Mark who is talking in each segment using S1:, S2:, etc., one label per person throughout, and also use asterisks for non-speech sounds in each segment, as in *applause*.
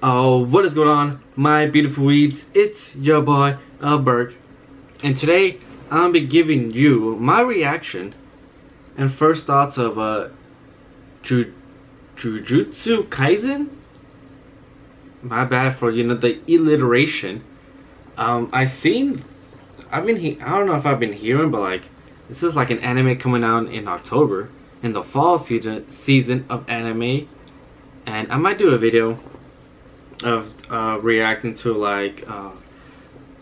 S1: Oh, what is going on, my beautiful weebs? It's your boy, Albert. And today, I'll be giving you my reaction and first thoughts of uh, Ju Jujutsu Kaisen? My bad for, you know, the alliteration. Um, I've seen, I've been, he I don't know if I've been hearing, but like, this is like an anime coming out in October, in the fall season, season of anime. And I might do a video of uh, reacting to like uh,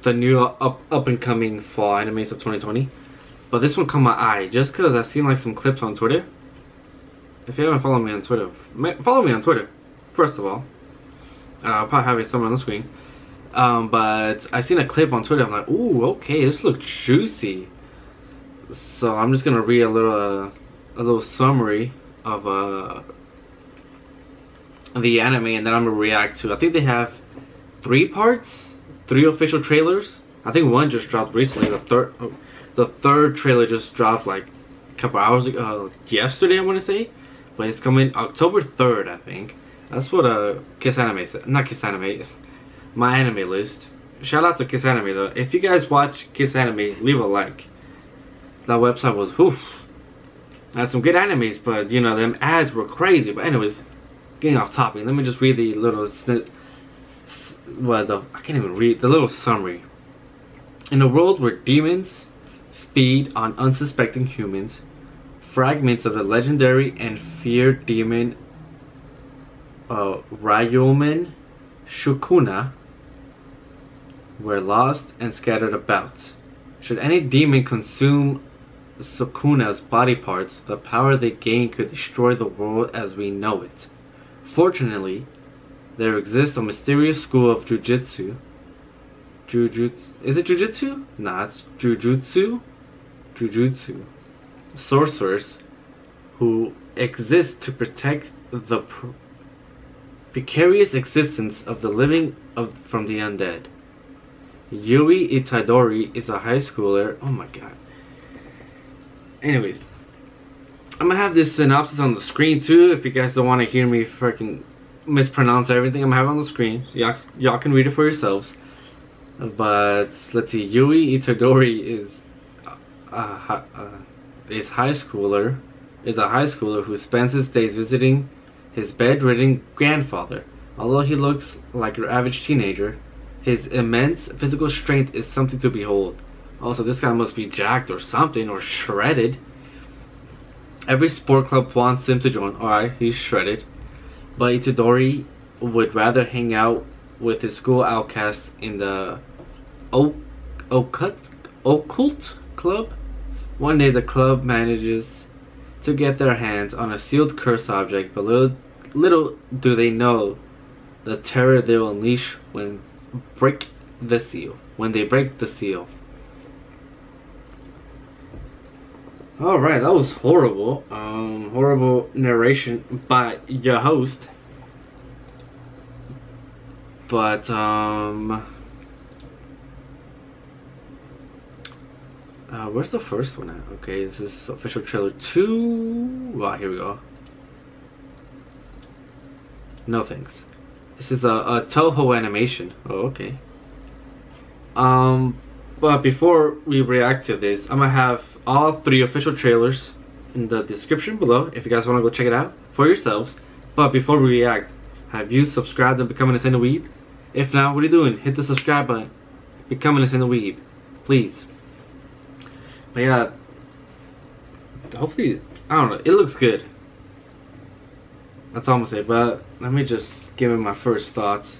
S1: the new up up and coming fall animes of 2020. But this one caught my eye just because I've seen like some clips on Twitter. If you haven't followed me on Twitter, follow me on Twitter. First of all, uh, I'll probably have it somewhere on the screen. Um, but I seen a clip on Twitter. I'm like, ooh, okay, this looks juicy. So I'm just gonna read a little uh, a little summary of uh the anime and then I'm gonna react to. I think they have three parts, three official trailers. I think one just dropped recently. The third, oh, the third trailer just dropped like a couple hours ago, uh, yesterday I want to say, but it's coming October 3rd, I think. That's what uh Kiss Anime said. Not Kiss Anime, my anime list. Shout out to Kiss Anime though. If you guys watch Kiss Anime, leave a like. That website was whew. Had some good animes, but you know them ads were crazy. But anyways, getting off topic, let me just read the little snip, well, the I can't even read the little summary. In a world where demons feed on unsuspecting humans, fragments of the legendary and feared demon uh, Ryomen Sukuna were lost and scattered about. Should any demon consume Sukuna's body parts, the power they gain could destroy the world as we know it. Fortunately, there exists a mysterious school of jujutsu. Jujutsu. Is it jujutsu? Nah, it's jujutsu. Jujutsu. Sorcerers who exist to protect the pr precarious existence of the living of, from the undead. Yui Itadori is a high schooler. Oh my god. Anyways, I'm gonna have this synopsis on the screen too if you guys don't want to hear me freaking mispronounce everything I'm having on the screen. Y'all can read it for yourselves. But let's see, Yui Itadori is uh, uh, is high schooler is a high schooler who spends his days visiting his bedridden grandfather. Although he looks like your average teenager, his immense physical strength is something to behold. Also, this guy must be jacked or something or shredded. Every sport club wants him to join. Alright, he's shredded. But Itadori would rather hang out with his school outcasts in the o occult, occult club. One day the club manages to get their hands on a sealed curse object, but little, little do they know the terror they will unleash when break the seal. When they break the seal. All right, that was horrible. Um, horrible narration by your host. But um, uh, where's the first one at? Okay, this is official trailer two. Wow, here we go. No thanks. This is a, a Toho animation. Oh, okay. Um, but before we react to this, I'm gonna have all three official trailers in the description below if you guys want to go check it out for yourselves. But before we react, have you subscribed and become an Ascended Weeb? If not, what are you doing? Hit the subscribe button. Become an Ascended Weeb. Please. But yeah, hopefully, I don't know, it looks good. That's all I'm gonna say, but let me just give it my first thoughts.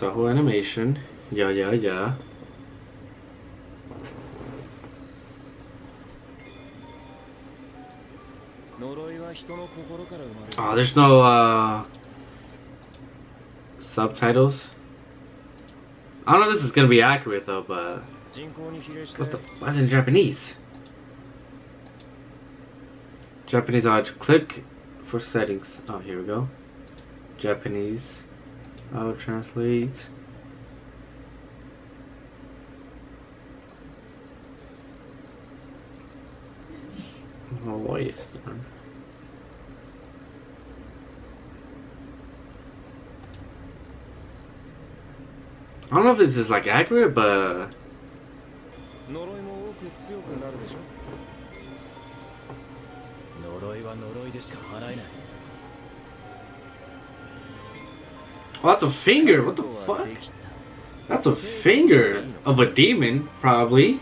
S1: Toho Animation. Yeah, yeah, yeah. Oh, there's no uh, subtitles. I don't know if this is gonna be accurate though, but what the? Why is it in Japanese? Japanese. I'll click for settings. Oh, here we go. Japanese. I'll translate. my voice. I don't know if this is like accurate, but Oh, that's a finger. What the fuck? That's a finger of a demon, probably.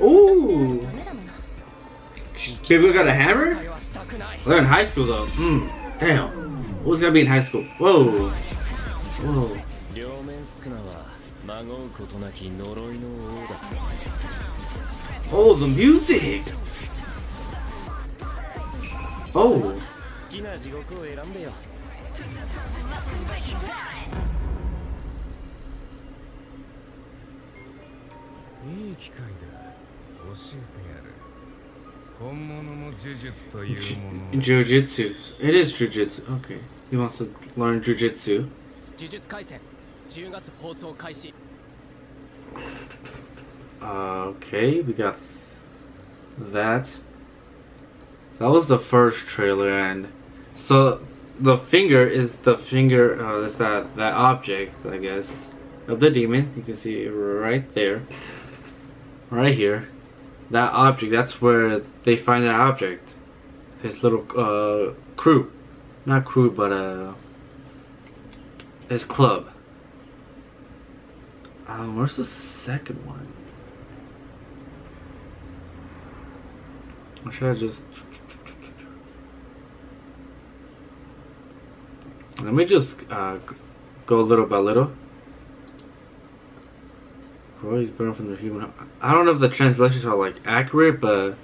S2: Ooh.
S1: People got a hammer? They're in high school though. Mm, damn. What's gonna be in high school? Whoa. Whoa.
S3: まごうことなき呪いの王だ。
S1: おお、the music。おお。
S3: 好きな地獄を選んでよ。
S4: 本物の呪術という。呪
S1: 術よ is 呪術。okay。he wants to learn
S5: 呪術。呪術回。10月放送開始
S1: Uh, okay, we got that. That was the first trailer, and so the finger is the finger. Uh, that's that that object, I guess, of the demon. You can see it right there, right here. That object. That's where they find that object. His little uh crew, not crew, but uh his club. Um, where's the second one? Or should I just... Let me just uh, go little by little. Roy born from the human... I don't know if the translations are like accurate, but...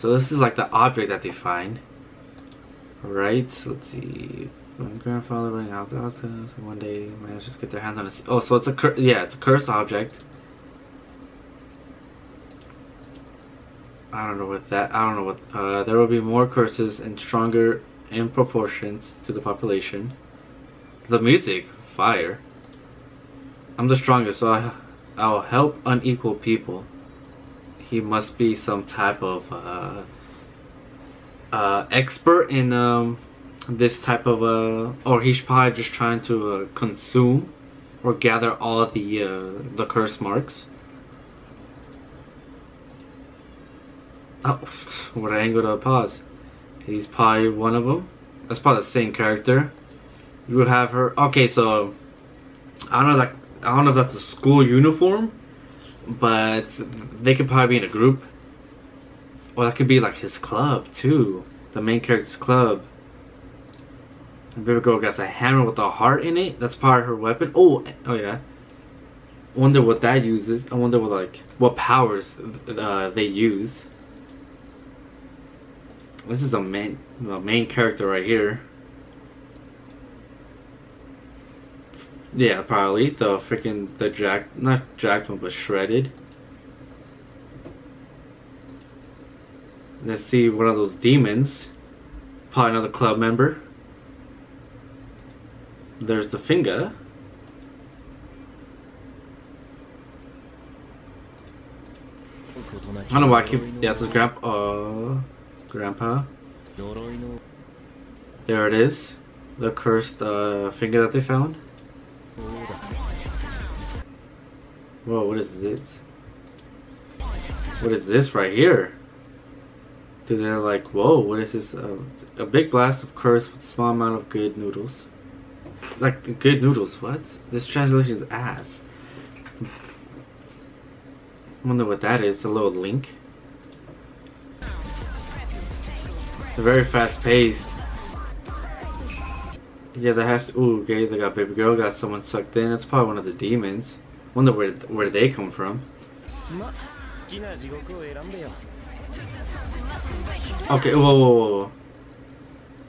S1: So this is like the object that they find. Right, let's see. My grandfather running out the house and one day managed to get their hands on it. Oh, so it's a yeah, it's a cursed object. I don't know what that. I don't know what. Uh, there will be more curses and stronger in proportions to the population. The music, fire. I'm the strongest, so I, I'll help unequal people. He must be some type of uh, uh, expert in um, this type of uh, or he's probably just trying to uh, consume or gather all of the uh, the curse marks. Oh, *laughs* what an angle to pause. He's probably one of them. That's probably the same character. You have her. Okay, so I don't know. Like I don't know if that's a school uniform, but they could probably be in a group. Or that could be like his club too. The main character's club. Girl gets a hammer with a heart in it. That's part of her weapon. Oh, oh yeah. Wonder what that uses. I wonder what like what powers uh, they use. This is a main the main character right here. Yeah, probably the freaking the jack not jacked one but shredded. Let's see one of those demons. Probably another club member. There's the finger. I don't know why I keep... Yeah, it's grandpa. Oh, grandpa. There it is. The cursed uh, finger that they found. Whoa, what is this? What is this right here? Dude, they're like, whoa, what is this? Uh, a big blast of curse with a small amount of good noodles. Like, good noodles, what? This translation's ass. I Wonder what that is, a little link. Very fast paced. Yeah, they have. To, ooh, okay, they got baby girl, got someone sucked in. That's probably one of the demons. Wonder where where they come from. Okay, whoa, whoa, whoa.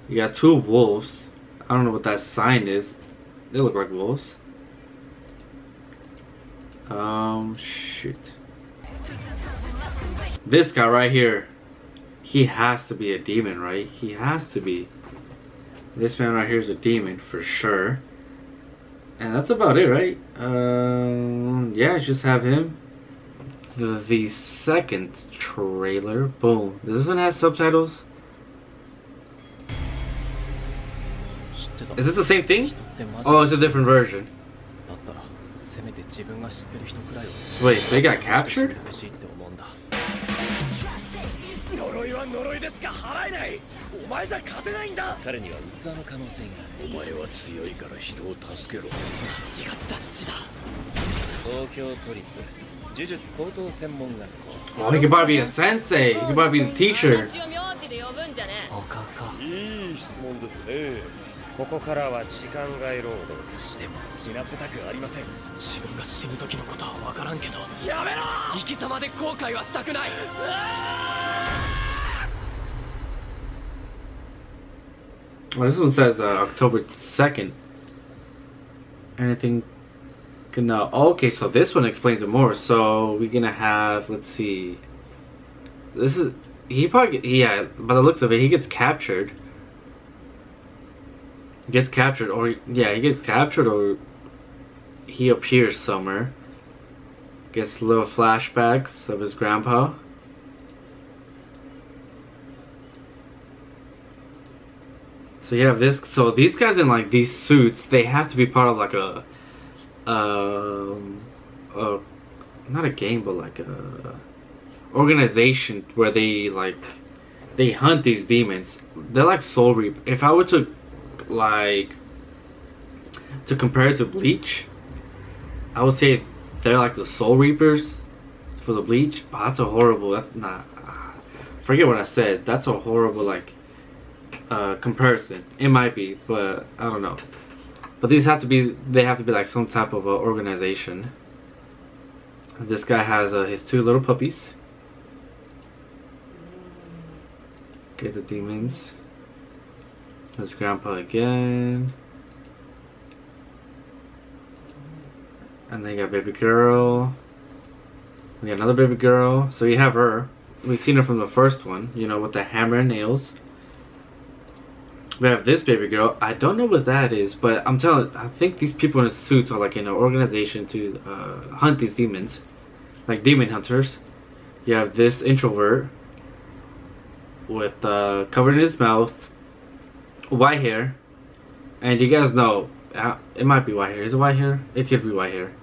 S1: You got two wolves. I don't know what that sign is. They look like wolves. Um, shoot. This guy right here. He has to be a demon, right? He has to be. This man right here is a demon for sure. And that's about it, right? Um, yeah, just have him. The, second trailer. Boom. This one have subtitles? Is this the same thing? Oh, it's a different version. Wait, they got
S5: 死
S1: captured?
S3: 呪いは呪いでしか払えない。お前じゃ勝てないんだ。
S5: 彼には器の可能性が
S3: お前は強いから人を助けろ。間違った死だ。
S5: 東京都立呪術高等専門学校。
S1: Oh, he could probably be a sensei. He could probably be the teacher.
S2: 私を名字で呼ぶんじゃね
S5: 他か。
S3: いい質問ですね
S6: ここからは時間外労働です
S3: でも死なせたくありません
S5: 自分が死ぬ時のことは分からんけど
S3: やめろ
S5: 生き様で後悔はしたくない
S1: Well, this one says uh, October 2nd. Anything? No. Okay, so this one explains it more. So we're gonna have. Let's see. This is. He probably. Yeah, by the looks of it, he gets captured. Gets captured, or. Yeah, he gets captured, or. He appears somewhere. Gets little flashbacks of his grandpa. So you have this. So these guys in like these suits, they have to be part of like a, um, a, not a game, but like a organization where they like, they hunt these demons. They're like Soul Reap. If I were to, like, to compare it to Bleach, I would say they're like the Soul Reapers for the Bleach. But that's a horrible. That's not. Forget what I said. That's a horrible like uh, comparison. It might be, but I don't know. But these have to be, they have to be like some type of uh, organization. This guy has uh, his two little puppies. Get the demons. His grandpa again. And then you got baby girl. We got another baby girl. So you have her. We've seen her from the first one, you know, with the hammer and nails. We have this baby girl. I don't know what that is, but I'm telling. I think these people in suits are like in an organization to uh, hunt these demons, like demon hunters. You have this introvert with uh, covered in his mouth, white hair, and you guys know uh, it might be white hair. Is it white hair? It could be white hair.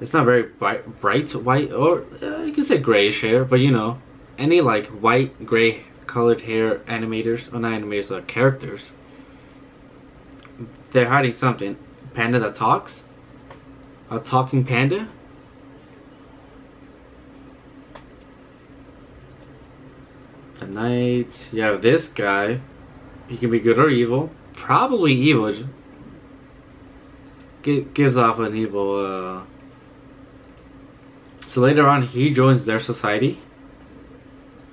S1: It's not very bright, bright white, or uh, you can say grayish hair, but you know, any like white, gray colored hair animators, or not animators, uh, characters, they're hiding something. Panda that talks? A talking panda? Tonight, you have this guy. He can be good or evil. Probably evil. G- gives off an evil, uh... So later on, he joins their society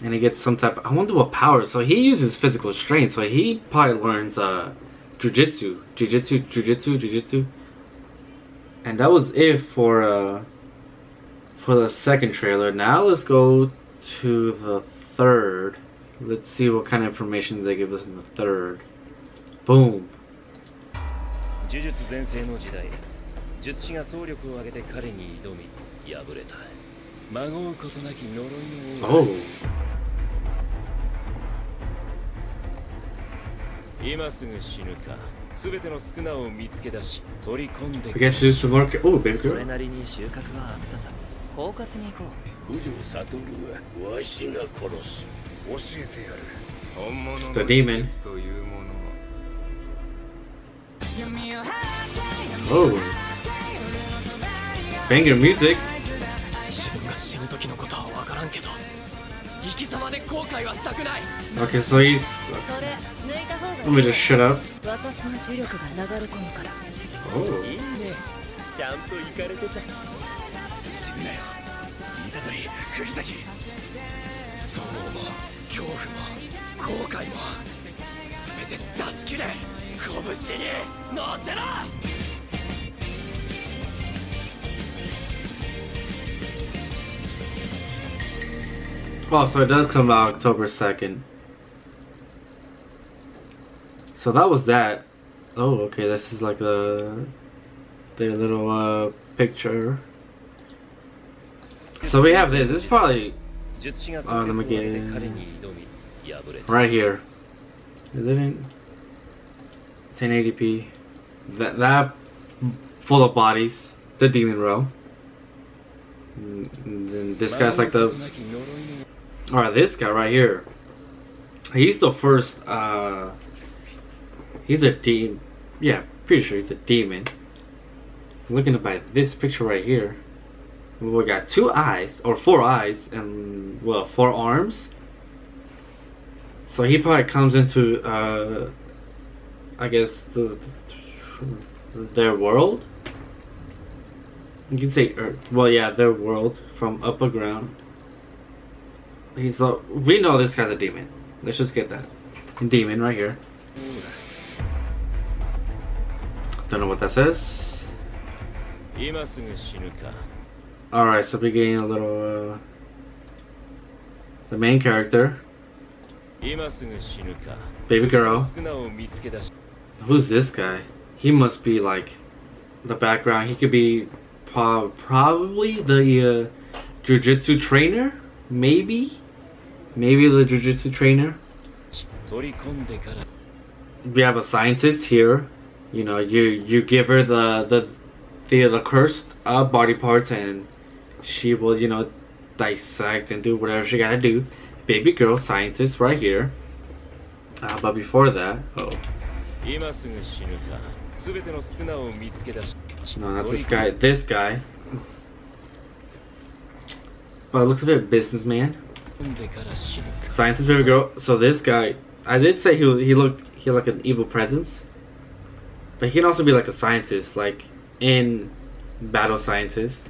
S1: and he gets some type. I wonder what power. So he uses physical strength. So he probably learns uh, jujitsu, jujitsu, jujitsu, jujitsu. And that was it for uh, for the second trailer. Now let's go to the third. Let's see what kind of information they give us in the third. Boom.
S3: 呪術全盛の時代術師が総力を挙げて彼に挑み敗れたまごうことなき呪いの王
S1: Oh.
S3: 今すぐ死ぬか全ての宿儺を見つけ出し取り込んで
S1: We get to do some more. ca- Oh, baby
S5: それ.なりに収穫はあったさ狡猾に行こう
S3: 九条悟はわしが殺す
S4: 教えてやる本物のというものを
S1: Oh. Banger music.
S5: 自分が死ぬ時のことは分からんけど生き様で後悔はしたくない
S1: Okay, so he's.
S2: それ抜いた方
S1: Let
S2: が
S1: me
S2: いい
S1: just shut up.
S2: 私の呪力が流れ込むから
S1: Oh.
S3: いいねちゃんと行かれてた死ぬなよ言いたとり釘崎
S5: 憎悪も恐怖も後悔も全て出し切れ拳に乗せろ Oh, so it does come out October 2nd. So
S1: So that was that. Oh, okay. This is like the their little uh, picture. So we have this. This is probably Right here. It didn't. 1080p. That that full of bodies. The dealing row. And then this guy's like the.
S3: All
S1: right, this guy right here. He's the first. uh He's a demon. Yeah, pretty sure he's a demon. Looking at by this picture right here. We got two eyes, or four eyes, and, well, four arms. So he probably comes into, uh. I guess, the, their world? You can say Earth. Well, yeah, their world from upper ground. He's a. We know this guy's a demon. Let's just get that. Demon right here. Don't know what that says. Alright, so we're getting a little, uh, the main character. Baby girl. Who's this guy? He must be like the background. He could be pro probably the uh, jujitsu trainer, maybe, maybe the jujitsu trainer. We have a scientist here. You know, you you give her the the the, the cursed uh, body parts and she will, you know, dissect and do whatever she gotta do. Baby girl scientist right here. Uh, but before that, oh. No, not this guy. This guy. Well, looks a bit businessman. Scientist baby girl. So this guy, I did say he he looked he like an evil presence, but he can also be like a scientist, like in battle scientist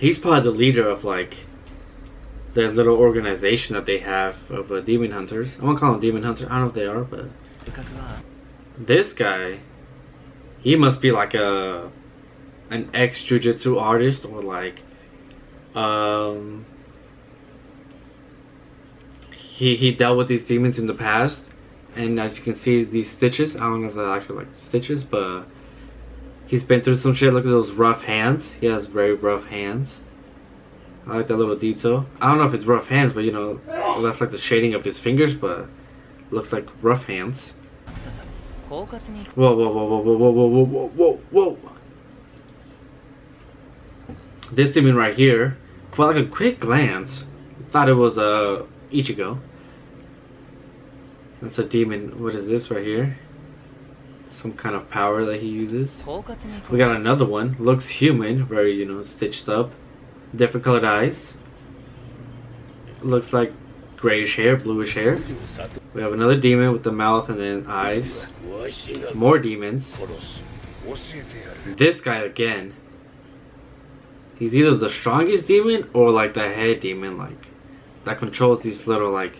S1: he's probably the leader of like the little organization that they have of uh, demon hunters. I won't call them demon hunters. I don't know if they are, but this guy, he must be like a an ex jujitsu artist or like um he he dealt with these demons in the past and as you can see these stitches i don't know if they're actually like stitches but He's been through some shit. Look at those rough hands. He has very rough hands. I like that little detail. I don't know if it's rough hands, but you know, well, that's like the shading of his fingers, but looks like rough hands. Whoa, whoa, whoa, whoa, whoa, whoa, whoa, whoa, whoa, whoa. This demon right here, for like a quick glance, thought it was a uh, Ichigo. That's a demon. What is this right here? some kind of power that he uses. We got another one. Looks human, very, you know, stitched up. Different colored eyes. Looks like grayish hair, bluish hair. We have another demon with the mouth and then eyes. More demons. This guy again. He's either the strongest demon or like the head demon, like that controls these little like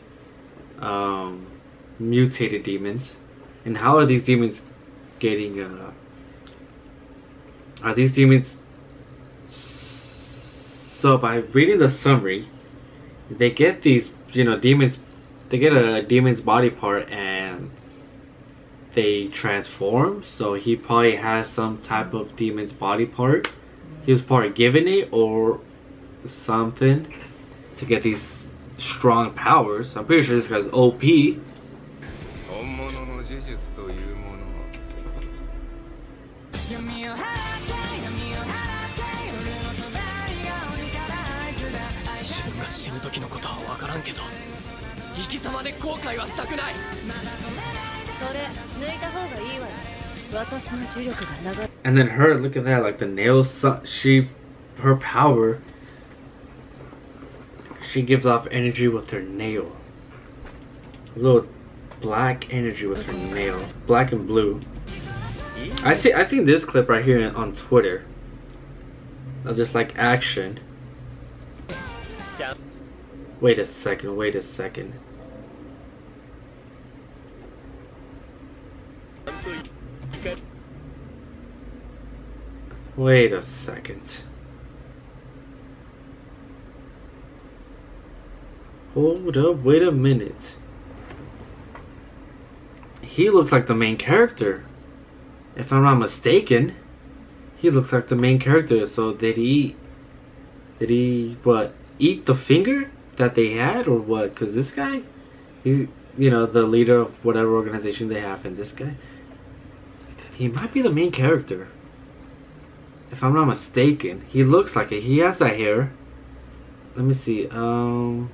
S1: um, mutated demons. And how are these demons getting uh are these demons so by reading the summary they get these you know demons they get a demon's body part and they transform. So he probably has some type of demon's body part. He was probably given it or something to get these strong powers. I'm pretty sure this guy's OP.
S5: 分が死ぬ時のことは分からんけど生き様で後悔はしたくない
S2: それ抜いた方がいいわよ私の呪力が流れ
S1: And then her, look at that, like the nails, su- she, her power, she gives off energy with her nail. A little black energy with her nail, black and blue. I see, I seen this clip right here on Twitter of just like action. Wait a second, wait a second. Wait a second. Hold up, wait a minute. he looks like the main character. If I'm not mistaken, he looks like the main character. So did he? Did he what? Eat the finger that they had, or what? Because this guy, he, you know, the leader of whatever organization they have, and this guy, he might be the main character. If I'm not mistaken, he looks like it. He has that hair. Let me see. Um,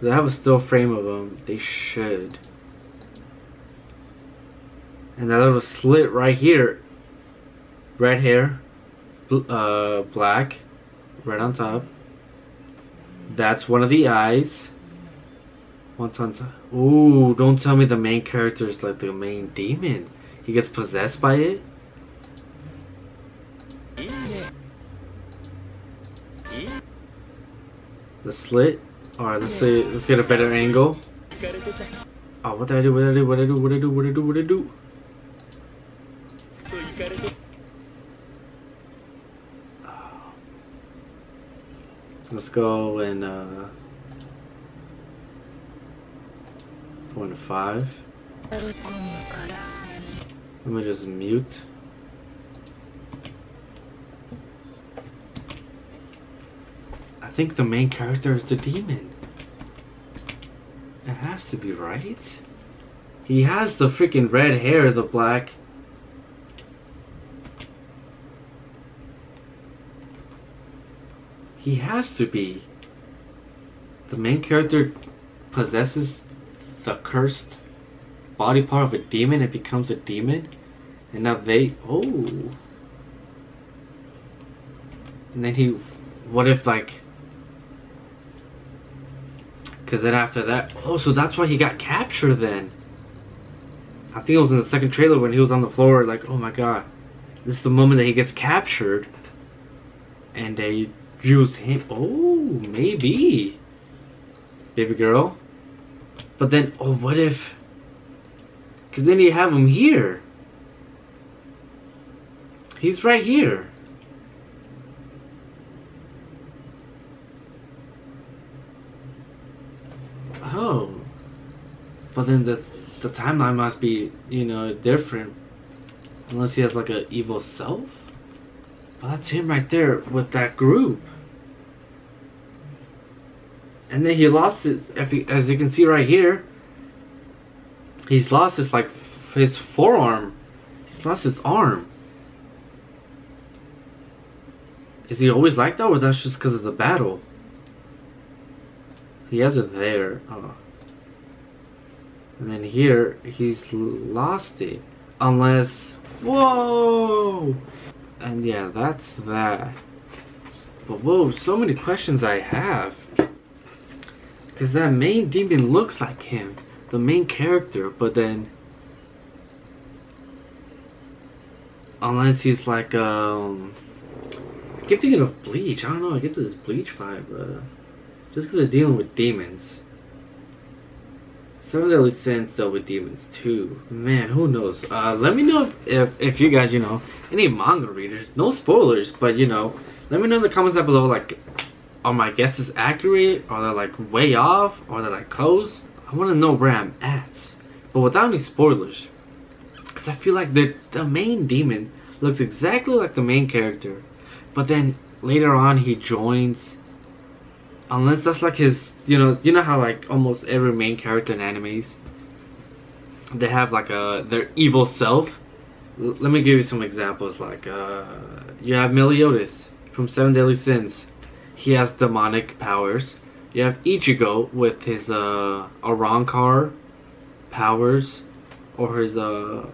S1: they have a still frame of him. They should. And that little slit right here. Red hair. bl- Uh, black. Right on top. That's one of the eyes. Once on Ooh, don't tell me the main character is like the main demon. He gets possessed by it? The slit? Alright, let's see let's get a better angle. Oh what did I do? What did I do? What did I do? What did I do? What did I do? What did I do? go and uh, point five. Let me just mute. I think the main character is the demon. It has to be right. He has the freaking red hair, the black. He has to be. The main character possesses the cursed body part of a demon. and becomes a demon. And now they. Oh. And then he. What if, like. Because then after that. Oh, so that's why he got captured then. I think it was in the second trailer when he was on the floor, like, oh my god. This is the moment that he gets captured. And they use him. Oh, maybe. Baby girl. But then, oh, what if. Because then you have him here. He's right here. Oh. But then the the timeline must be, you know, different. Unless he has like an evil self. Well, that's him right there with that group. And then he lost his, he, as you can see right here, he's lost his like his forearm. He's lost his arm. Is he always like that, or that's just because of the battle? He has it there. Oh. And then here, he's lost it. Unless. Whoa! And yeah, that's that. But whoa, so many questions I have. Because that main demon looks like him. The main character, but then. Unless he's like, um. I keep thinking of Bleach. I don't know, I get this Bleach vibe. Uh, just because they're dealing with demons. Some of the sins dealt with demons too. Man, who knows? Uh, let me know if, if, if you guys, you know, any manga readers, no spoilers, but you know, let me know in the comments down below, like, are my guesses accurate? Are they like way off? Are they like close? I want to know where I'm at, but without any spoilers, because I feel like the the main demon looks exactly like the main character, but then later on he joins. Unless that's like his, you know, you know how like almost every main character in animes, they have like a their evil self. Let me give you some examples. Like uh, you have Meliodas from Seven Deadly Sins. He has demonic powers. You have Ichigo with his uh, Arrancar powers, or his uh,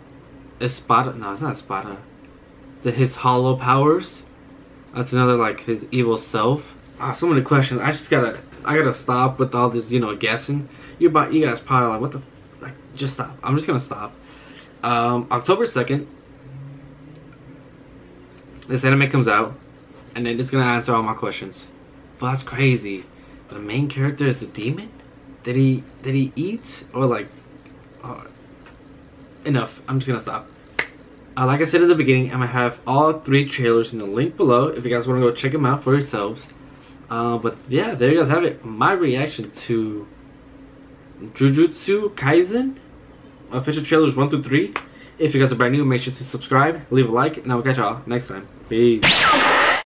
S1: Espada. No, it's not Espada. The, his Hollow powers. That's another like his evil self. Ah, so many questions. I just gotta, I gotta stop with all this, you know, guessing. You, you guys probably like, what the, like, just stop. I'm just gonna stop. Um, October second, this anime comes out, and then it's gonna answer all my questions. But that's crazy. The main character is the demon. Did he, did he eat or like? Uh, enough. I'm just gonna stop. Uh, like I said in the beginning, I'm gonna have all three trailers in the link below if you guys want to go check them out for yourselves. Uh, but yeah, there you guys have it. My reaction to Jujutsu Kaisen official trailers 1 through 3. If you guys are brand new, make sure to subscribe, leave a like, and I will catch y'all next time. Peace.